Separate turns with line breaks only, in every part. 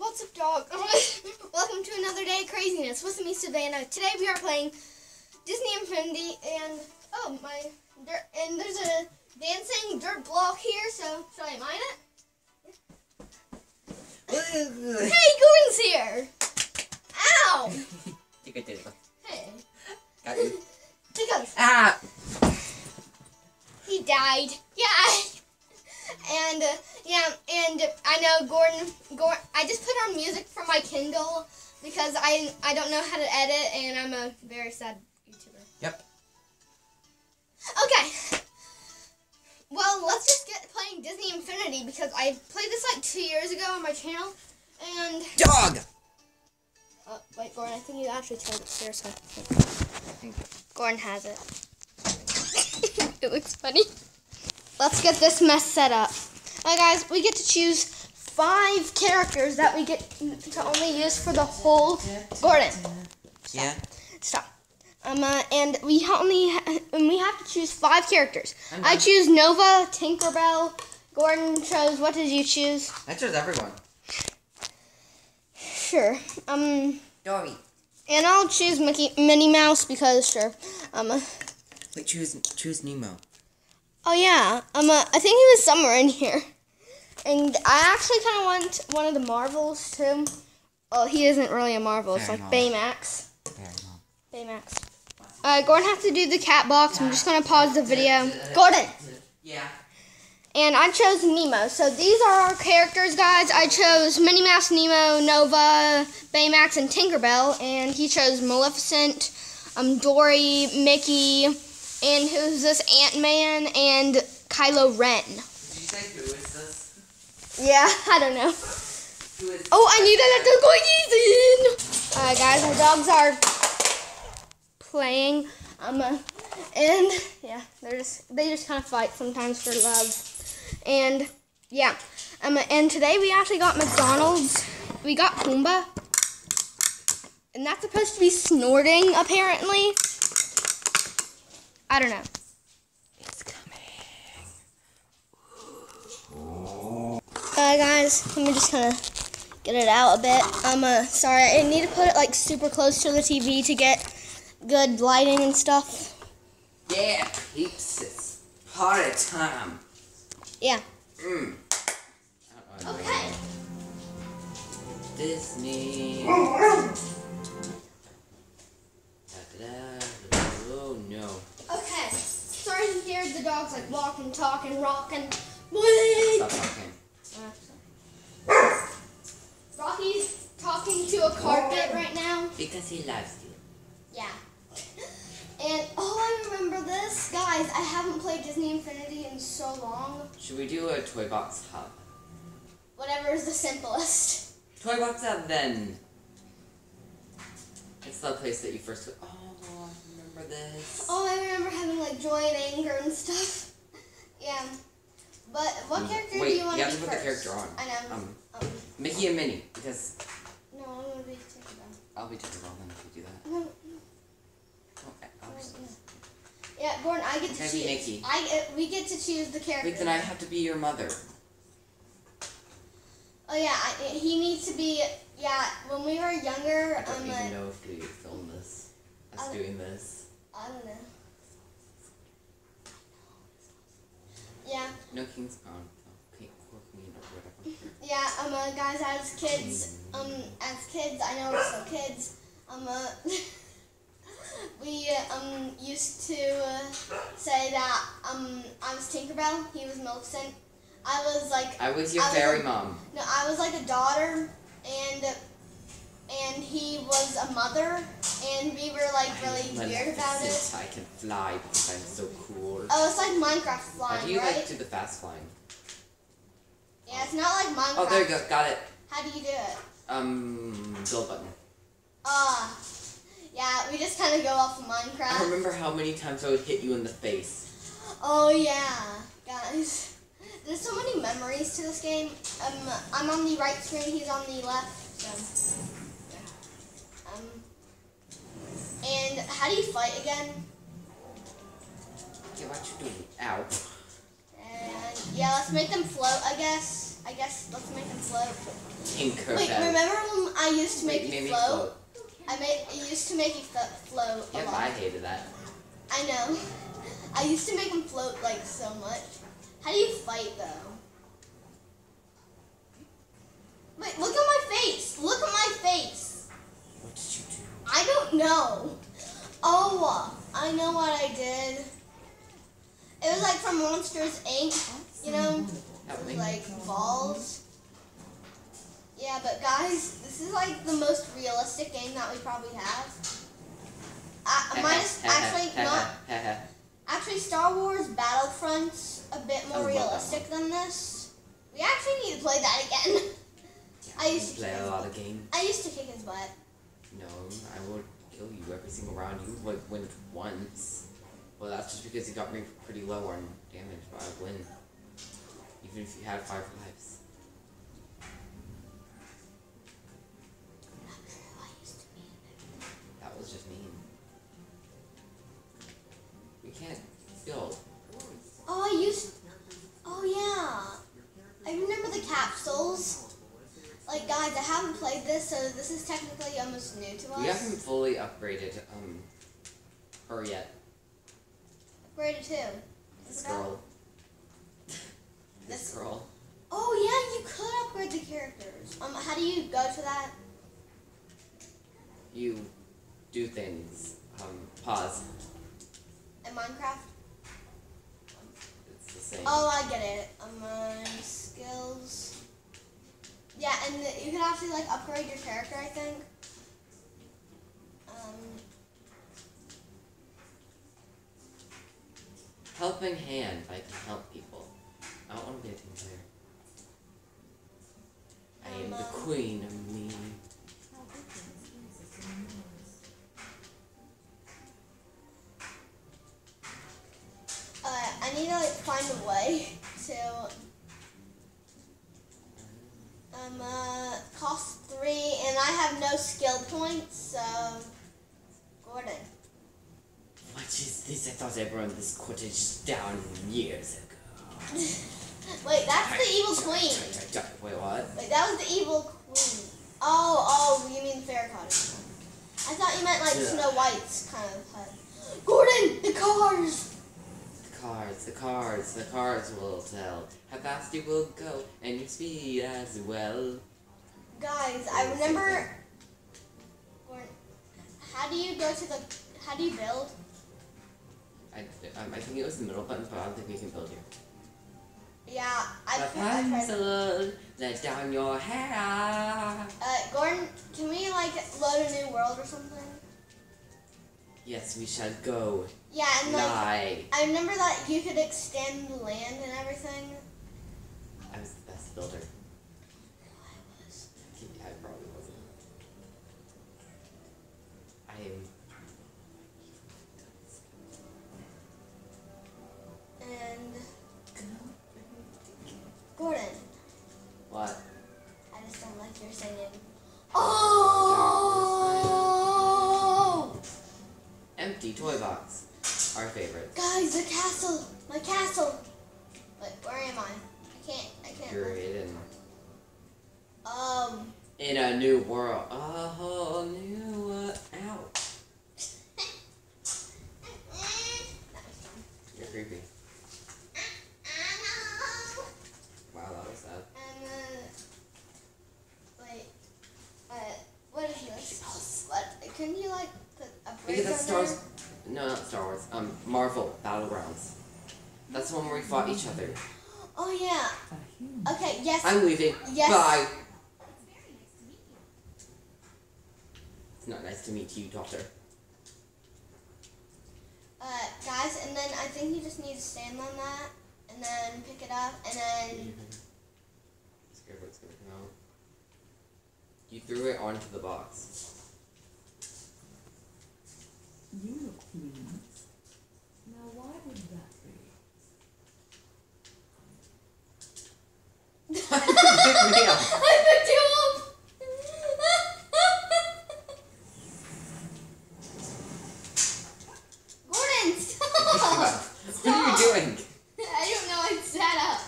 What's up, dog? Welcome to another day of craziness with me, Savannah. Today we are playing Disney Infinity, and oh my, dirt, and there's a dancing dirt block here. So should I mine it? Hey, Gordon's here. Ow!
You could do it.
Hey,
Got you.
he goes.
Ah!
He died. Yeah. And uh, yeah, and I know Gordon. Gordon. I just put on music for my Kindle because I I don't know how to edit, and I'm a very sad YouTuber.
Yep.
Okay. Well, let's just get playing Disney Infinity because I played this like two years ago on my channel, and
Dog!
uh, wait, Gordon, I think you actually turned it upstairs. So Gordon has it. it looks funny. Let's get this mess set up. Alright, guys, we get to choose five characters that we get to only use for the whole. Gordon,
Yeah?
stop. Um, uh, and we only ha- and we have to choose five characters. I choose Nova, Tinkerbell. Gordon chose. What did you choose?
I chose everyone.
Sure. Um,
Dory.
and I'll choose Mickey, Minnie Mouse because sure. Um, uh,
Wait, choose choose Nemo.
Oh yeah. Um, uh, I think he was somewhere in here. And I actually kind of want one of the Marvels too. Oh, he isn't really a Marvel. It's
Very
like
Marvel.
Baymax.
There, Mom.
Baymax. Uh, Gordon has to do the cat box. I'm just gonna pause the video. Gordon.
Yeah.
And I chose Nemo. So these are our characters, guys. I chose Minnie Mouse, Nemo, Nova, Baymax, and Tinkerbell. And he chose Maleficent, um, Dory, Mickey, and who's this? Ant Man and Kylo Ren.
Did you say who is this?
Yeah, I don't know. Oh, I need that to go easy. Alright, guys, our dogs are playing. Um, uh, and yeah, they're just they just kind of fight sometimes for love. And yeah, um, and today we actually got McDonald's. We got Pumbaa, and that's supposed to be snorting apparently. I don't know.
It's coming.
Uh, guys, let me just kind of get it out a bit. I'm uh, sorry, I need to put it like super close to the TV to get good lighting and stuff.
Yeah, peeps. It's party time.
Yeah.
Mmm.
Okay.
Disney. Da-da-da. Oh no.
Okay. Hear the dogs like walking, talking, rocking. Wait.
Stop talking.
Rocky's talking to a carpet oh. right now.
Because he loves you.
Yeah. And oh, I remember this, guys. I haven't played Disney Infinity in so long.
Should we do a toy box hub?
Whatever is the simplest.
Toy box hub then. It's the place that you first. Oh, Remember this.
Oh, I remember having like joy and anger and stuff. yeah. But what character
Wait,
do you want
you
to
have
be
to put the character on.
I know.
Um,
Um,
Mickey and Minnie, because
no, I'm gonna be Tinkerbell.
I'll be Tinkerbell then if you do that.
No,
Okay, I'll just-
Yeah, Gordon, I get to choose.
be Mickey?
I get, we get to choose the character.
Wait, then I have to be your mother.
Oh yeah, I, he needs to be. Yeah, when we were younger,
I don't
um,
even
uh,
know if we filmed this. Us
Uh,
doing this.
I don't know. Yeah,
No King's Crown. King, or Queen or whatever.
yeah. Um, uh, guys, as kids, um, as kids, I know we're still kids. Um, uh, we um used to uh, say that um I was Tinkerbell, he was Maleficent. I was like
I was your
I
fairy
a-
mom.
No, I was like a daughter, and and he was a mother, and we were like really
I'm
weird about it.
I can fly because I'm so cool.
Oh, it's like Minecraft flying, How
do you
right?
like do the fast flying?
yeah, it's not like Minecraft.
Oh, there you go. Got it.
How do you do it?
Um, build button.
Ah, yeah, we just kind of go off of
I remember how many times I would hit you in the face.
Oh yeah, guys. There's so many memories to this game. Um, I'm on the right screen, he's on the left. So, yeah. Um, and how do you fight again?
Okay, what you? Ow.
And yeah, let's make them float, I guess. I guess let's make them float.
Tinkerbell.
Wait, remember when I used to make
Wait,
you
me
float? I made I used to make you flo- float a
Yeah,
lot.
I hated that.
I know. I used to make them float like so much. How do you fight though? Wait, look at my face. Look at my face.
What did you do?
I don't know. Oh, I know what I did. It was like from Monsters Inc. You know,
Help
with
me.
like balls. Yeah, but guys, this is like the most realistic game that we probably have. Uh, minus actually not actually Star Wars Battlefront's a bit more realistic than this. We actually need to play that again. I used to
play a lot of games.
I used to kick his butt.
No, I would kill you every single round. You like win once. Well, that's just because you got me pretty low on damage, but I win. Even if you had five lives.
Guys, I haven't played this, so this is technically almost new to us.
We haven't fully upgraded um her yet.
Upgraded too.
This girl. this
This-
girl.
Oh yeah, you could upgrade the characters. Um, how do you go to that?
You do things. Um, pause.
In Minecraft?
It's the same.
Oh, I get it. Um, uh, skills. Yeah, and the, you can actually like upgrade your character. I think. Um,
Helping hand. I can help people. I don't want to be a team player. I am the
Um,
queen of me.
uh, I need to like find a way to. Um, uh, cost three, and I have no skill points, so. Gordon.
What is this? I thought I burned this cottage down years ago.
Wait, that's the evil queen.
Wait, what?
Wait, that was the evil queen. Oh, oh, you mean fair cottage. I thought you meant like
Yeah.
Snow White's kind of hut. Gordon, the cars.
The cards, the cards, the cards will tell how fast you will go and your speed as well.
Guys, I remember. Gordon, how do you go to the? How do you build?
I, um, I think it was the middle button, but I don't think we can build here.
Yeah, I, tried.
Rapunzel, let down your hair.
Uh, Gordon, can we like load a new world or something?
Yes, we shall go.
Yeah, and like
Lie.
I remember that you could extend the land and everything.
I was the best builder. No, I was. I probably wasn't. I am.
And Gordon,
What?
I just don't like your singing. Castle! My castle! Wait, where am I? I can't, I can't.
You're in.
Um,
In a new world. A whole new. Uh, ow. You're creepy. Wow, that was sad.
And then, wait, uh, what is this? What, can you like put a
Because that's Star Wars. No, not Star Wars. Um, Marvel Battlegrounds. That's the one where we fought each other.
Oh yeah. Okay, yes.
I'm leaving.
Yes.
Bye. It's not nice to meet you, daughter.
Uh, guys, and then I think you just need to stand on that, and then pick it up, and then
Scared what's gonna come out. You threw it onto the box.
You look pleased.
I picked you up! Gordon, stop! stop.
What are you doing?
I don't know, I set up.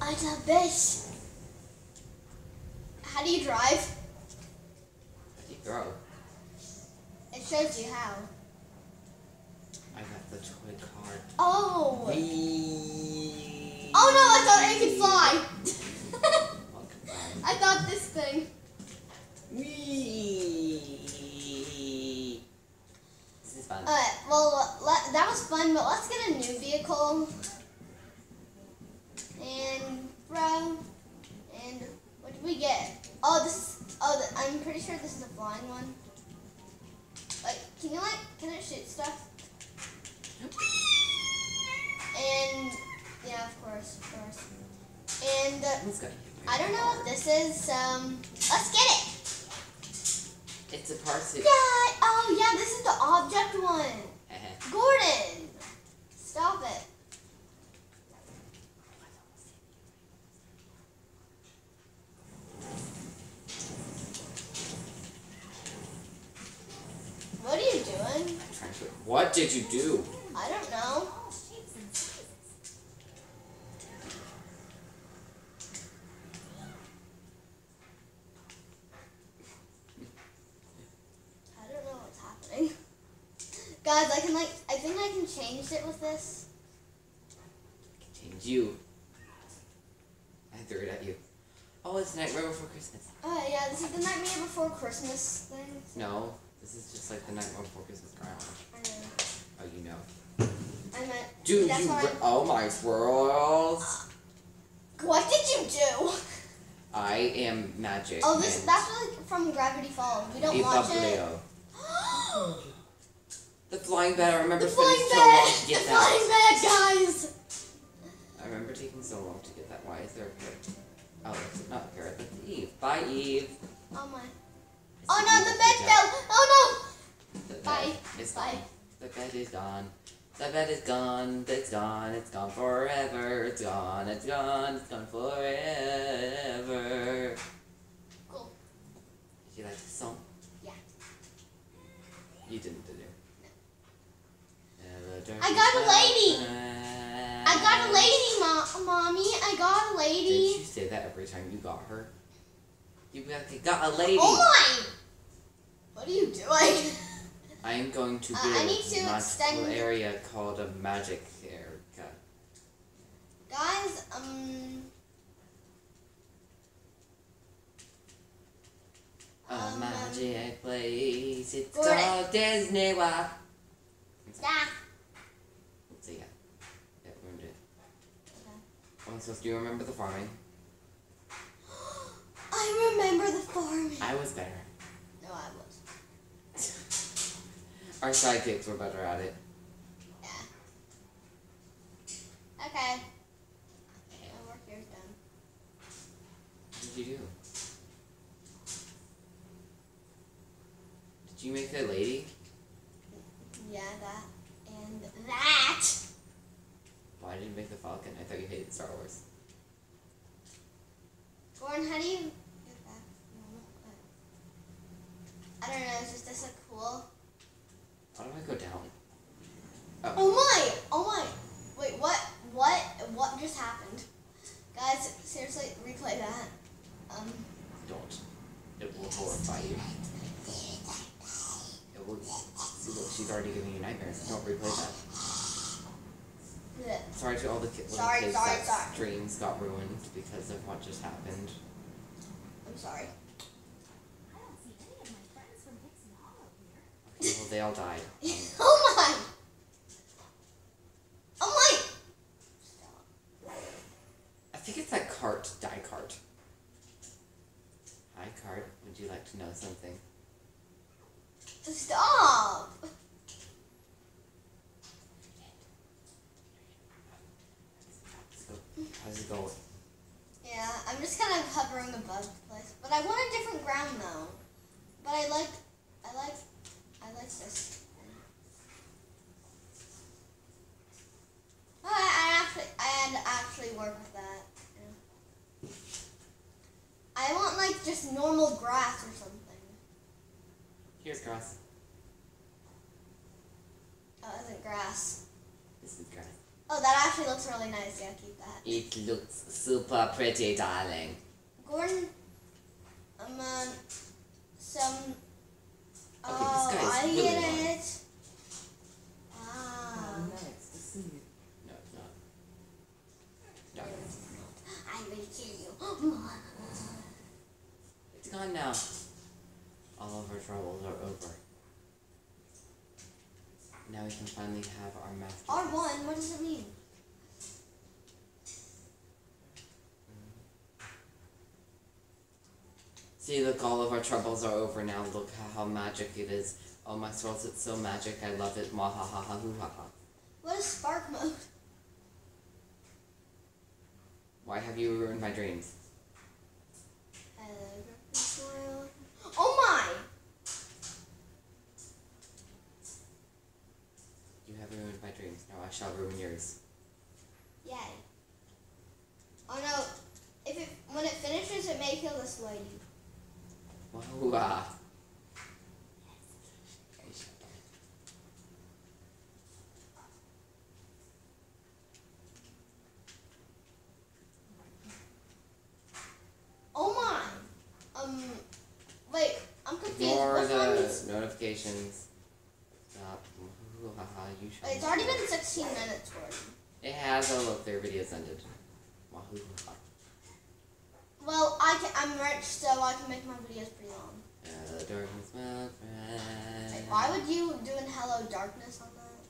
I
the
best. Was fun, but let's get a new vehicle. And, bro, and what did we get? Oh, this, oh, the, I'm pretty sure this is a flying one. Like, can you, like, can it shoot stuff? And, yeah, of course, of course. And, uh,
Who's got
I don't know what this is, um, let's get it.
It's a party.
Yeah, oh yeah, this is the object one. Gordon, stop it. What are you doing?
Trying to- What did you do?
I don't know. I don't know what's happening. Guys, I can like, I think I can change it with this.
Change you. I threw it at you. Oh, it's Nightmare Before Christmas.
Oh yeah, this is the Nightmare Before Christmas thing.
No, this is just like the Before Christmas ground.
I know.
Oh, you know.
I meant.
Dude, you. Re- oh my swirls.
What did you do?
I am magic.
Oh, this that's like from Gravity Falls. We don't watch it.
The flying bat. I remember
the flying
so long
bed.
to get
the
that.
flying bed, guys.
I remember taking so long to get that. Why is there a carrot? Oh, it's not a carrot. That's Eve. Bye, Eve.
Oh my. Oh, oh no, the bed fell. Oh
The bed
Bye.
is
Bye.
gone. The bed is gone. The bed is gone. It's gone. It's gone forever. It's gone. It's gone. It's gone forever.
Cool.
Did you like the song?
Yeah.
You didn't, did you?
I got a lady. I got a lady, mo- mommy. I got a lady.
Did you say that every time you got her? You got, you got a lady.
Oh my! What are you doing?
I am going to
Uh,
build
to
a magical area called a magic area.
Guys, um,
A
Um,
magic place. It's called Disney World.
staff.
So yeah, that ruined it. Oh, so do you remember the farming?
I remember the farming.
I was better.
No, I was.
Our sidekicks were better at it.
Yeah. Okay. My work here's done.
What did you do? Did you make that lady?
Yeah, that and that.
Why did you make the Falcon? I thought you hated Star Wars.
Gordon, how do you get back? I don't know. Is just this look cool?
How do I go down?
Oh my! Oh my! Wait, what? What? What just happened? Guys, seriously, replay that. Um,
Don't. It will horrify you. It will. Look, she's already giving you nightmares. Don't replay that. Sorry to all the
Sorry,
kids
sorry,
that
sorry.
dreams got ruined because of what just happened.
I'm sorry.
I don't see any of my friends from Pixie Hollow here.
They all died.
Oh my! Oh my!
I think it's that cart, die cart. Hi, cart. Would you like to know something?
Stop!
How's it going?
Yeah, I'm just kind of hovering above the place, but I want a different ground though. But I like, I like, I like this. Oh, I, I actually, I had to actually work with that. yeah. I want like just normal grass or something.
Here's grass.
Oh, it isn't grass.
This is grass.
Oh, that actually looks really nice. Yeah, keep that.
It looks super pretty, darling.
Gordon, um, um some.
Okay, this
oh,
guy is
I
really
get
long.
it.
How
Ah.
nice to see you.
No, it's not. No,
I will kill you.
it's gone now. All of our troubles are over. Now we can finally have our master.
R1, what does it mean?
See, look, all of our troubles are over now. Look how, how magic it is. Oh my souls, it's so magic. I love it. Mwa ha ha ha hoo ha ha.
What is spark mode?
Why have you ruined my dreams?
Hello, Griffin Smile. Oh my!
You have ruined my dreams. Now I shall ruin yours.
Yay. Oh no, if it, when it finishes, it may kill this lady.
Wah
Oh my! Um, wait, I'm confused. One
the notifications. Stop. Wah ha ha. You shall.
It's already been 16 minutes, Gordon.
It has. Oh look, their video's ended. Wah hoo ha.
Well, I can, I'm rich, so I can make my videos pretty long.
Hello, darkness, my friend.
Like, why would you do an Hello Darkness on that?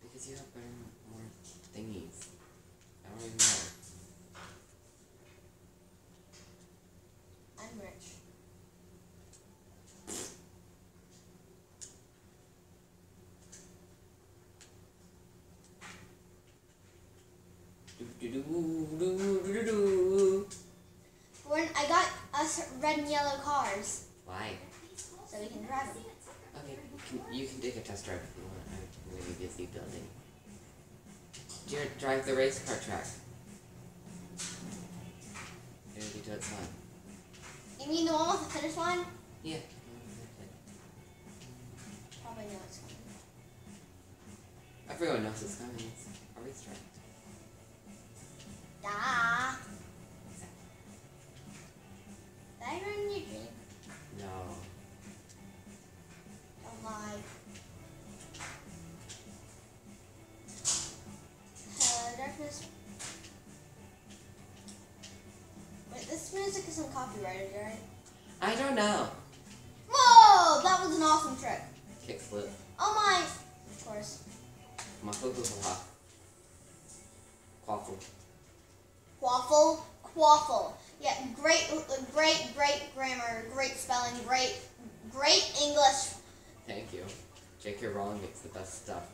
Because you have better, more thingies. I don't even know.
I'm rich.
Do do do do do do do.
Gordon, I got us red and yellow cars,
Why?
so we can drive them.
Okay, can, you can take a test drive if you want. I'm really busy building. Jared, drive the race car track. It'll be dead fun.
You mean the one with the finish line?
Yeah.
Probably know it's coming.
Everyone knows it's coming. It's a racetrack.
Isn't copyrighted, right?
I don't know.
Whoa! That was an awesome trick.
Kickflip.
Oh my! Of course.
Mahuhuha. Quaffle.
Quaffle, quaffle. Yeah, great, great, great grammar, great spelling, great, great English.
Thank you. J.K. Rowling makes the best stuff.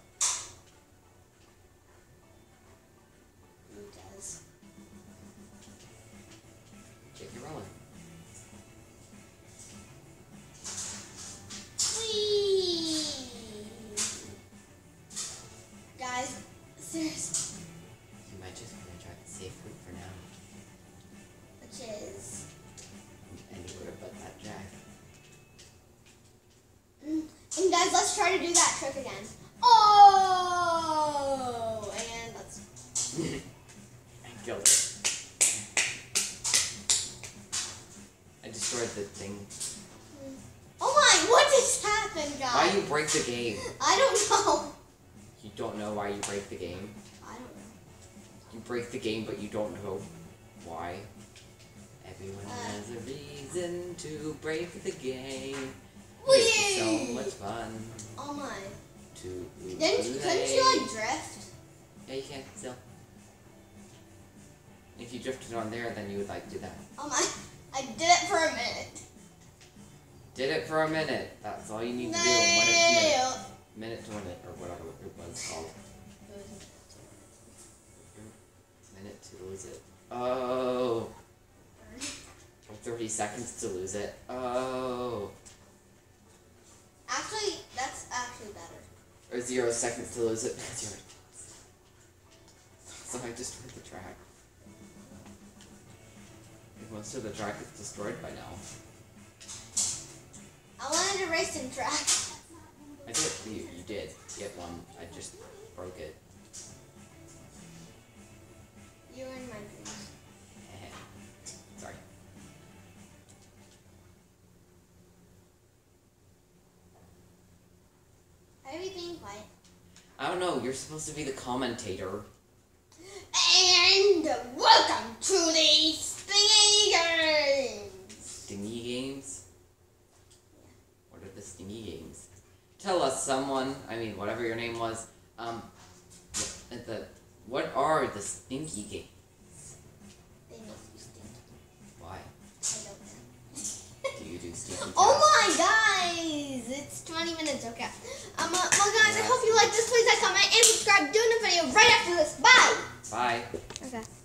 Destroyed the thing.
Oh my! What just happened, guys?
Why you break the game?
I don't know.
You don't know why you break the game.
I don't know.
You break the game, but you don't know why. Everyone
Uh.
has a reason to break the game.
Whee!
It's so much fun
Oh my!
to
Didn't couldn't you like drift?
Yeah, you can still. If you drifted on there, then you would like do that.
Oh my! I did it for a minute.
Did it for a minute. That's all you need to do. Minute to minute. Minute to minute, or whatever it was called. Minute to lose it. Oh. Or 30 seconds to lose it. Oh.
Actually, that's actually better.
Or zero seconds to lose it. Zero. So I destroyed the track most of the track is destroyed by now.
I wanted a racing track.
I did. You, you did get one. I just broke it. You and my dreams. Sorry.
Why are we being quiet?
I don't know. You're supposed to be the commentator.
And welcome to the Spinning Games.
Stingy games. What are the stingy games? Tell us, someone. I mean, whatever your name was. Um, the, the what are the stinky games?
They make you stink.
Why
I don't know.
do you do stinky?
Oh my guys, it's 20 minutes, okay. Um, uh, well guys, I hope you like this. Please like, comment, and subscribe. Doing a video right after this. Bye.
Bye.
Okay.